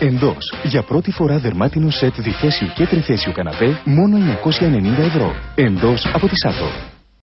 Εντός. για πρώτη φορά δερμάτινο σετ διθέσιου και τριθέσιου καναπέ, μόνο 990 ευρώ. Εντός από τη ΣΑΤΟ.